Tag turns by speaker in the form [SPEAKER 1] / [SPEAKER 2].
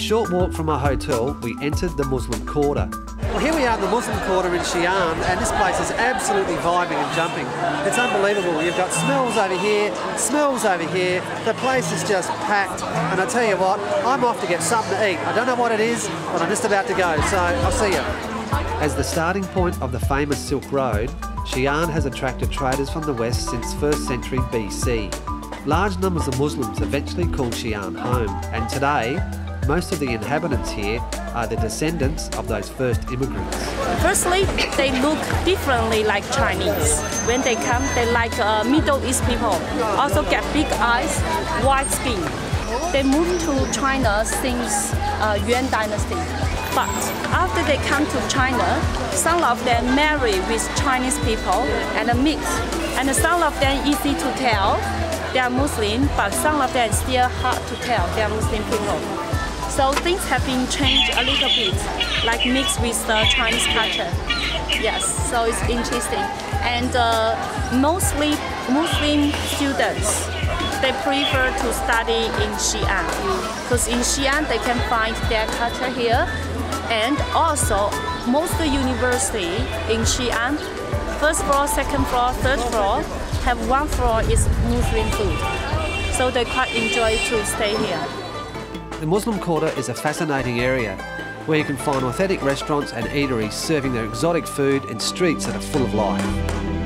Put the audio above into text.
[SPEAKER 1] short walk from our hotel, we entered the Muslim Quarter. Well, here we are in the Muslim Quarter in Xi'an, and this place is absolutely vibing and jumping. It's unbelievable. You've got smells over here, smells over here. The place is just packed. And I tell you what, I'm off to get something to eat. I don't know what it is, but I'm just about to go. So I'll see you. As the starting point of the famous Silk Road, Xi'an has attracted traders from the west since 1st century BC. Large numbers of Muslims eventually called Xi'an home, and today, most of the inhabitants here are the descendants of those first immigrants.
[SPEAKER 2] Firstly, they look differently like Chinese. When they come, they like uh, Middle East people. Also get big eyes, white skin. They moved to China since uh, Yuan dynasty. But after they come to China, some of them marry with Chinese people and mix. And some of them easy to tell they are Muslim, but some of them still hard to tell they are Muslim people. So things have been changed a little bit, like mixed with the Chinese culture. Yes, so it's interesting. And uh, mostly Muslim students, they prefer to study in Xi'an because in Xi'an they can find their culture here and also, most the university in Xi'an, first floor, second floor, third floor, have one floor is Muslim food. So they quite enjoy to stay here.
[SPEAKER 1] The Muslim Quarter is a fascinating area where you can find authentic restaurants and eateries serving their exotic food in streets that are full of life.